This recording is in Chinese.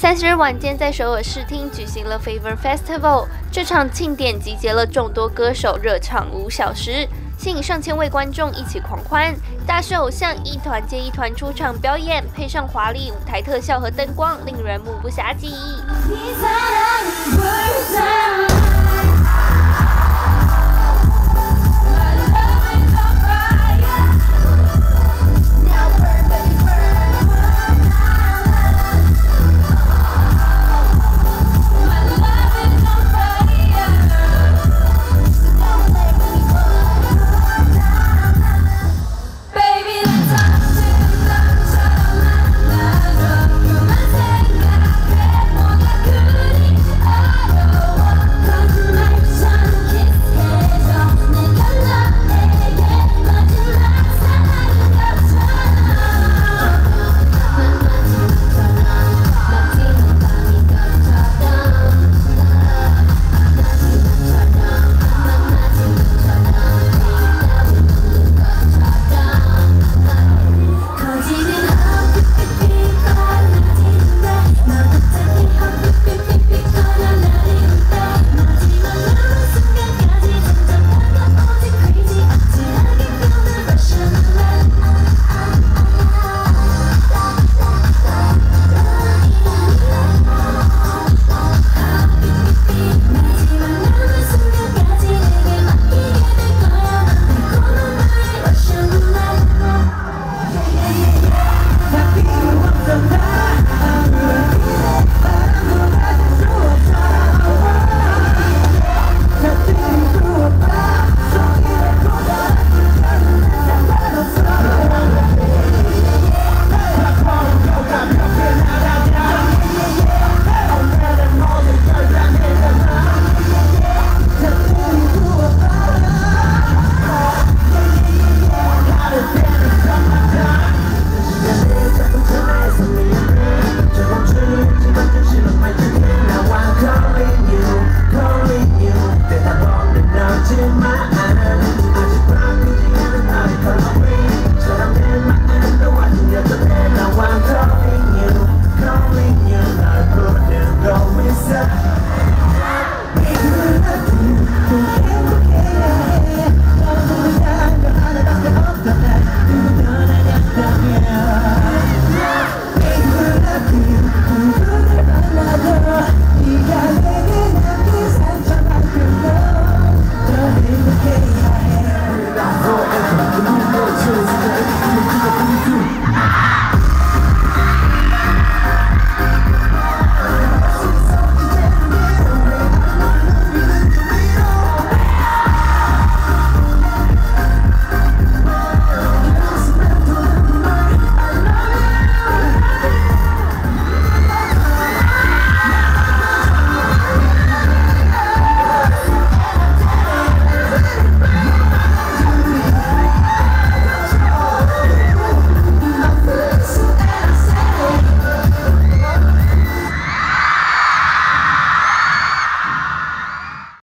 三十日晚间，在首尔试听举行了 Favor Festival 这场庆典集结了众多歌手，热唱五小时，吸引上千位观众一起狂欢。大师偶像一团接一团出场表演，配上华丽舞台特效和灯光，令人目不暇接。